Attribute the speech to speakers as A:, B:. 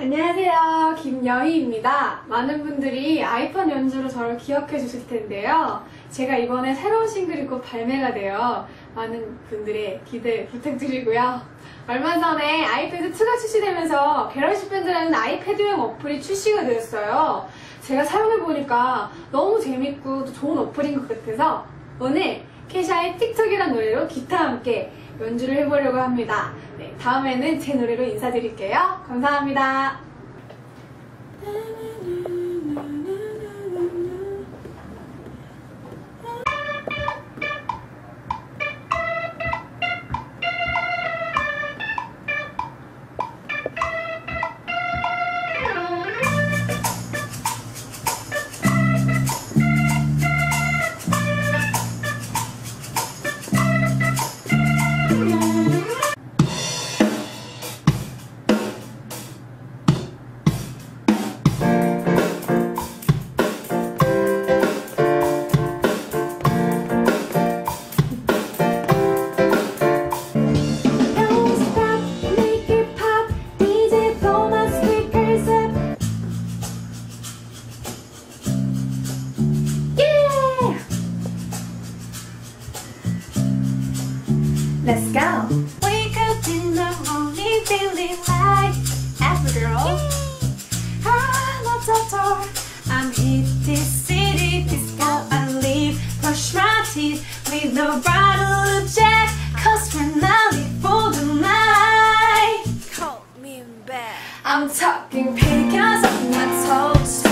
A: 안녕하세요. 김여희입니다. 많은 분들이 아이폰 연주로 저를 기억해 주실 텐데요. 제가 이번에 새로운 싱글이 곧 발매가 돼요. 많은 분들의 기대 부탁드리고요. 얼마 전에 아이패드 2가 출시되면서 갤럭시 밴드라는 아이패드용 어플이 출시가 되었어요. 제가 사용해보니까 너무 재밌고 또 좋은 어플인 것 같아서 오늘 캐샤의 틱톡이라는 노래로 기타와 함께 연주를 해보려고 합니다. 네, 다음에는 제 노래로 인사드릴게요. 감사합니다. Let's go. Wake up in the morning feeling like girl. I'm a doctor. I'm hit this city, this girl I leave, Brush my teeth with a bottle of Jack. Cause we're not for the night.
B: Call me back.
A: I'm talking my toes. So